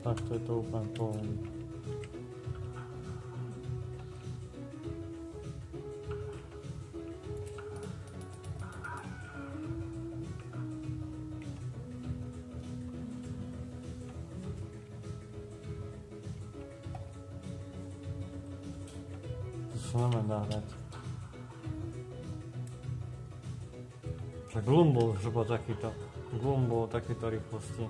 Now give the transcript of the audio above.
Takto je to úplne pohodlné. Znamená dať. Tak glum bol zhruba takýto. Glum bol takéto rýchlosti.